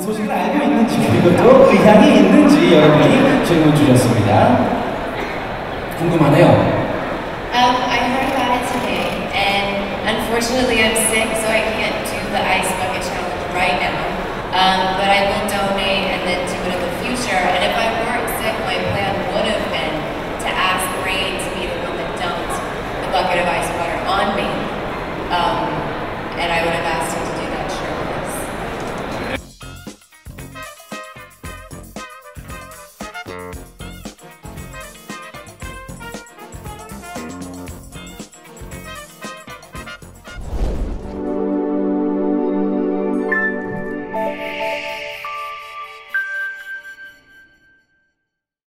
소식을 알고 있는지 그리고 또 의향이 있는지 여러분이 질문 주셨습니다. 궁금하네요. Um, I heard about it today, and unfortunately I'm sick, so I can't do the ice bucket challenge right now. Um, but I will donate and then do it in the future. And if I weren't sick, my plan would have been to ask Rain to be the one that dumped the bucket of ice water on me. Um,